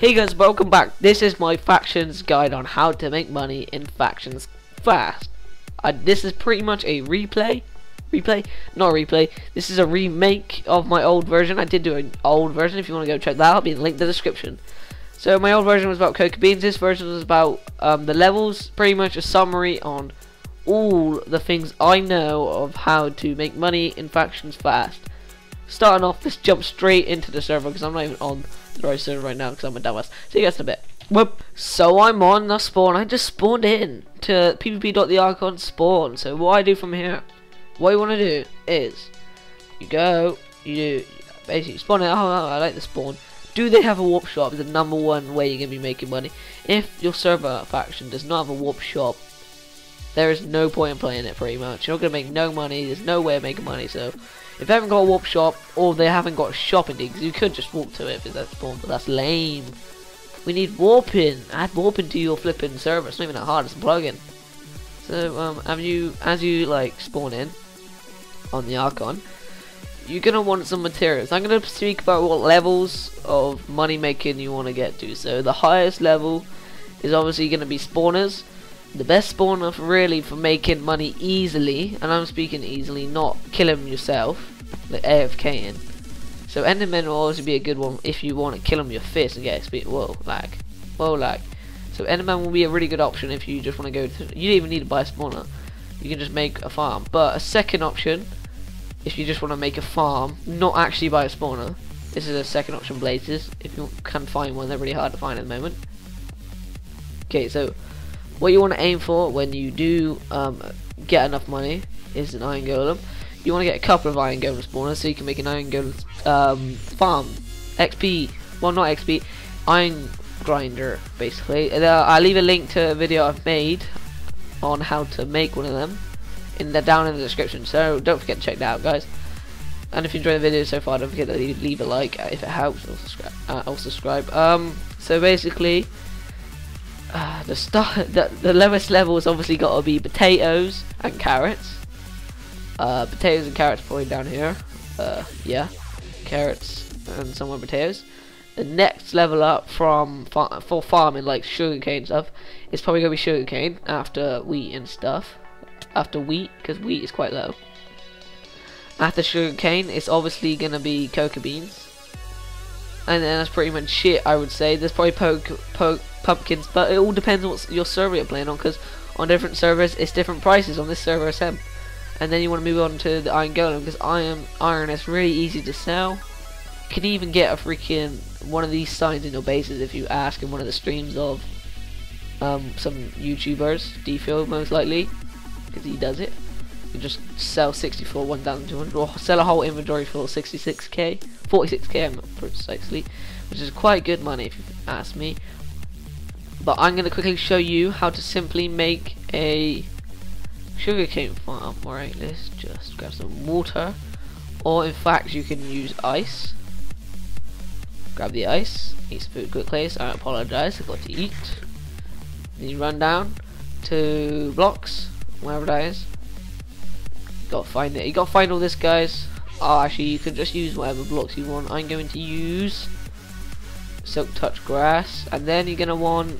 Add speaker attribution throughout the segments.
Speaker 1: Hey guys, welcome back. This is my factions guide on how to make money in factions fast. Uh, this is pretty much a replay. Replay? Not replay. This is a remake of my old version. I did do an old version. If you want to go check that out, I'll be linked in the description. So my old version was about coca beans. This version was about um, the levels. Pretty much a summary on all the things I know of how to make money in factions fast. Starting off, let's jump straight into the server because I'm not even on the right server right now because I'm a dumbass. See you guys in a bit. Whoop. So I'm on the spawn. I just spawned in to pvp.thearchon spawn. So what I do from here, what you want to do is you go, you do basically spawn in. Oh, oh, I like the spawn. Do they have a warp shop? The number one way you're gonna be making money. If your server faction does not have a warp shop, there is no point in playing it pretty much. You're not gonna make no money. There's no way of making money. So if they haven't got a warp shop, or they haven't got a shopping digs, you could just walk to it if that's spawn, but that's lame. We need warping. Add warping to your flipping server. It's not even that hard. It's a plugin. So um, have you, as you like spawn in on the Archon, you're gonna want some materials. I'm gonna speak about what levels of money making you want to get to. So the highest level is obviously gonna be spawners the best spawner for really for making money easily, and I'm speaking easily, not killing yourself, the AFK in. So Enderman will always be a good one if you want to kill him with your fist and get XP. Whoa, lag. Whoa, lag. So Enderman will be a really good option if you just want to go to. You don't even need to buy a spawner. You can just make a farm. But a second option, if you just want to make a farm, not actually buy a spawner. This is a second option, Blazes. If you can find one, they're really hard to find at the moment. Okay, so what you want to aim for when you do um, get enough money is an iron golem. You want to get a couple of iron golem spawners so you can make an iron golem um, farm. XP, well not XP, iron grinder basically. And, uh, I'll leave a link to a video I've made on how to make one of them in the down in the description. So don't forget to check that out, guys. And if you enjoyed the video so far, don't forget to leave, leave a like if it helps, or subscribe. Uh, subscribe. Um, so basically uh, the the, the lowest level has obviously got to be potatoes and carrots uh, potatoes and carrots probably down here. Uh, yeah carrots and some more potatoes. The next level up from far for farming like sugarcane stuff is probably gonna be sugarcane after wheat and stuff. After wheat because wheat is quite low. After sugarcane it's obviously gonna be coca beans. And then that's pretty much it I would say. There's probably poke, pumpkins, but it all depends on what your server you're playing on, because on different servers it's different prices. On this server it's and then you want to move on to the Iron Golem, because iron iron is really easy to sell. You can even get a freaking one of these signs in your bases if you ask in one of the streams of um, some YouTubers, Dfield most likely, because he does it. You just sell 64 1200 or sell a whole inventory for 66k 46k precisely which is quite good money if you ask me but I'm going to quickly show you how to simply make a sugarcane farm. Alright, let's just grab some water. Or in fact, you can use ice. Grab the ice, eat some food quickly, so I apologize, I've got to eat. Then you run down to blocks, wherever that is. You gotta find it. You gotta find all this, guys. Oh, actually, you can just use whatever blocks you want. I'm going to use silk touch grass, and then you're gonna want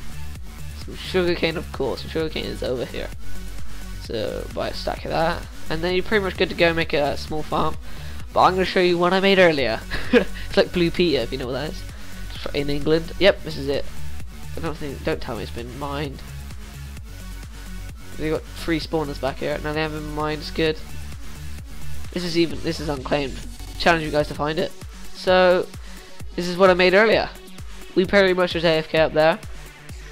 Speaker 1: some sugarcane of course, sugarcane is over here. So buy a stack of that. And then you're pretty much good to go make a small farm. But I'm going to show you one I made earlier. it's like Blue Peter, if you know what that is. In England. Yep, this is it. I don't think, don't tell me it's been mined. They got three spawners back here. Now they haven't mined, it's good. This is even, this is unclaimed. Challenge you guys to find it. So, this is what I made earlier. We pretty much just AFK up there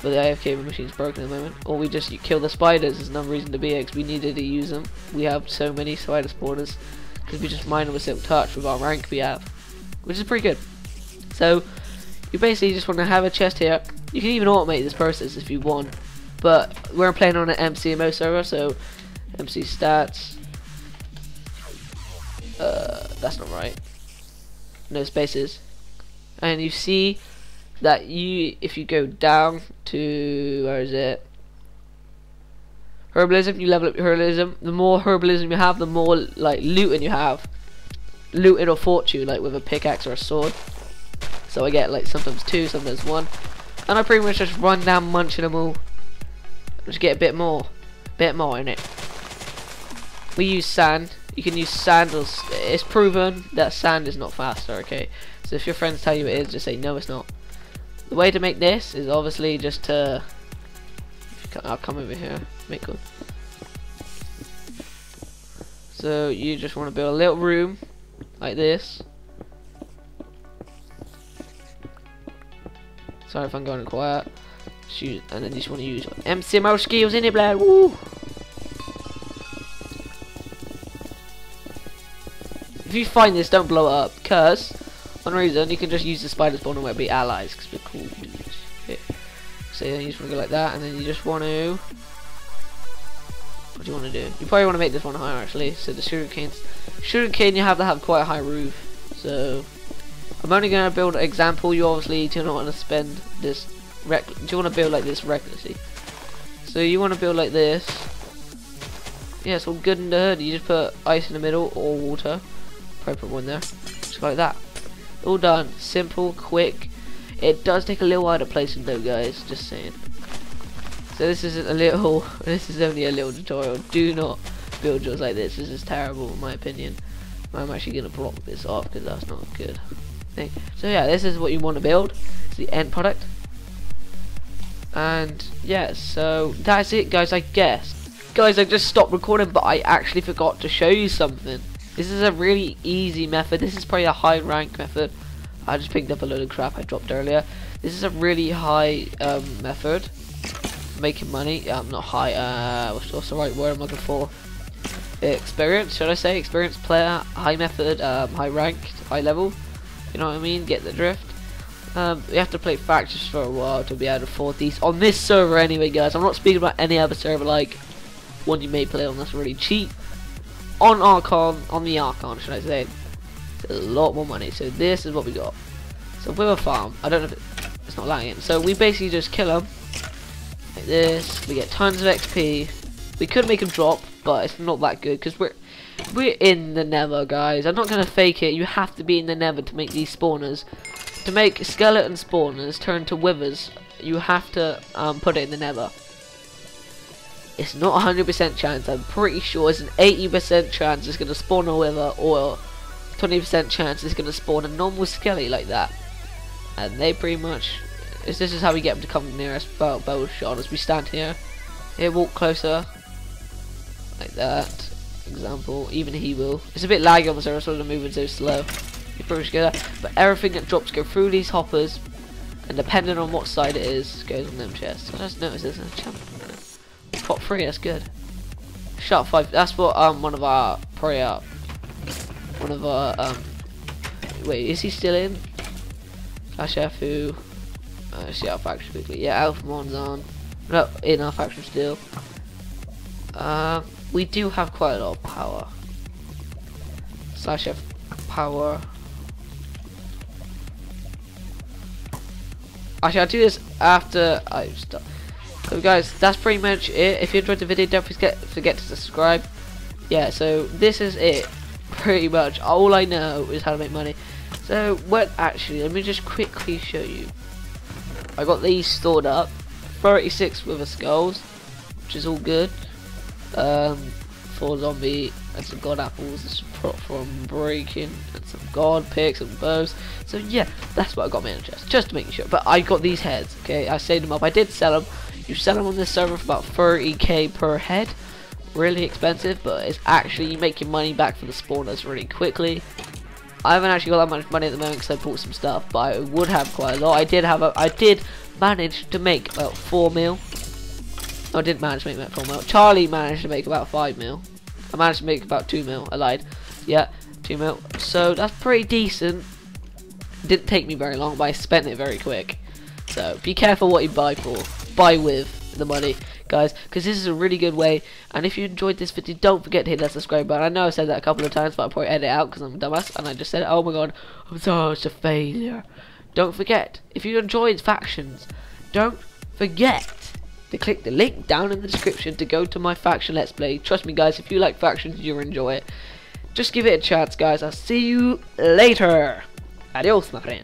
Speaker 1: but the AFK machine's broken at the moment. Or we just kill the spiders, there's no reason to be because we needed to use them. We have so many spider spawners, because we just mine them with Silk Touch with our rank we have, which is pretty good. So, you basically just want to have a chest here. You can even automate this process if you want, but we're playing on an mcMMO server, so MC stats. Uh, that's not right. No spaces. And you see that you if you go down to where is it herbalism you level up your herbalism the more herbalism you have the more like looting you have looting or fortune like with a pickaxe or a sword so I get like sometimes two, sometimes one. And I pretty much just run down munching them all. Just get a bit more. Bit more in it. We use sand. You can use sand. It's proven that sand is not faster, okay? So if your friends tell you it is, just say no it's not. The way to make this is obviously just to I'll come over here, make one. So you just want to build a little room like this. Sorry if I'm going quiet. Shoot, and then you just want to use mcMMO skills in it, blood. Woo! If you find this, don't blow it up, cause one reason you can just use the spider spawn and we'll be allies, You just want to go like that, and then you just want to. What do you want to do? You probably want to make this one higher actually. So the sugar canes, sugar cane, you have to have quite a high roof. So I'm only going to build an example. You obviously do not want to spend this. Rec do you want to build like this recklessly? So you want to build like this. Yeah, it's all good in the hood. You just put ice in the middle or water. Probably put one there. Just like that. All done. Simple, quick. It does take a little while to place them though, guys. Just saying. So this is a little, this is only a little tutorial. Do not build yours like this. This is terrible in my opinion. I'm actually going to block this off because that's not good. Thing. So yeah, this is what you want to build. It's the end product. And yeah, so that's it guys, I guess. Guys, I just stopped recording, but I actually forgot to show you something. This is a really easy method. This is probably a high rank method. I just picked up a load of crap I dropped earlier. This is a really high um, method making money. Um, not high. Uh, what's, the right word I'm looking for? Experience, should I say? Experienced player, high method, um, high ranked, high level. You know what I mean? Get the drift. Um, we have to play factions for a while to be able to afford these on this server anyway, guys. I'm not speaking about any other server like one you may play on that's really cheap. On Archon, on the Archon, should I say? A lot more money. So this is what we got. So with a farm, I don't know if it, it's not lagging. So we basically just kill them like this. We get tons of XP. We could make them drop, but it's not that good because we're we're in the Nether, guys. I'm not gonna fake it. You have to be in the Nether to make these spawners. To make skeleton spawners turn to withers, you have to um, put it in the Nether. It's not 100% chance. I'm pretty sure it's an 80% chance it's gonna spawn a wither or 20% chance it's going to spawn a normal skelly like that. And they pretty much, this is how we get them to come near us, bow, shot as we stand here. Here, walk closer, like that, example, even he will. It's a bit laggy on the server, so they're moving so slow. You pretty much get that. But everything that drops go through these hoppers, and depending on what side it is, goes on them chests. I just noticed there's a champ. Top three, that's good. Shot five, that's what um one of our prayer one of our um wait is he still in? Flash F uh, see our faction quickly. Yeah Alphamon's on. No in our faction still. Um we do have quite a lot of power. Slash F power. Actually I'll do this after I stop so guys that's pretty much it. If you enjoyed the video don't forget forget to subscribe. Yeah so this is it pretty much all I know is how to make money. So, what actually, let me just quickly show you. I got these stored up. 36 wither skulls, which is all good. Um, four zombie and some god apples and some prot from breaking and some god picks and bows. So yeah, that's what I got my in chest, just to make sure. But I got these heads, okay? I saved them up. I did sell them. You sell them on this server for about 30k per head really expensive, but it's actually making money back for the spawners really quickly. I haven't actually got that much money at the moment because I bought some stuff, but I would have quite a lot. I did have a, I did manage to make about four mil. No, I didn't manage to make about four mil. Charlie managed to make about five mil. I managed to make about two mil. I lied. Yeah, two mil. So that's pretty decent. Didn't take me very long, but I spent it very quick. So be careful what you buy for. Buy with the money guys because this is a really good way. And if you enjoyed this video don't forget to hit that subscribe button. I know I said that a couple of times but I'll probably edit it out because I'm a dumbass and I just said oh my god I'm such a failure. Don't forget if you enjoyed factions don't forget to click the link down in the description to go to my faction let's play. Trust me guys if you like factions you'll enjoy it. Just give it a chance guys. I'll see you later. Adios my friend